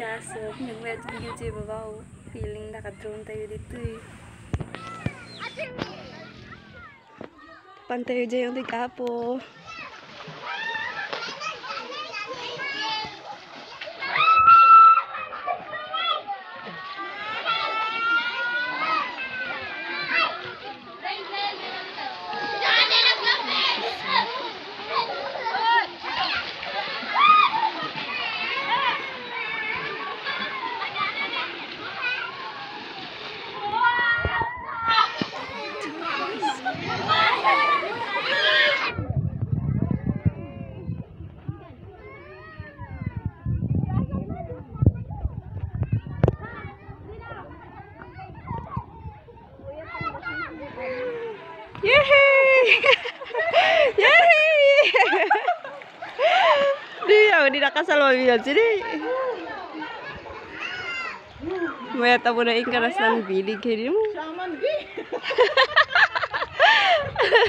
Kaso, nag-med YouTube wow. Feeling naka-drone tayo dito eh. Pantayo dyan yung tigapo. tidak kasar jadi Maya tamu na ingkaras ng bilig kayo mo. Shaman,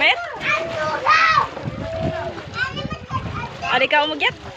Mayat? Adik kamu mau giat?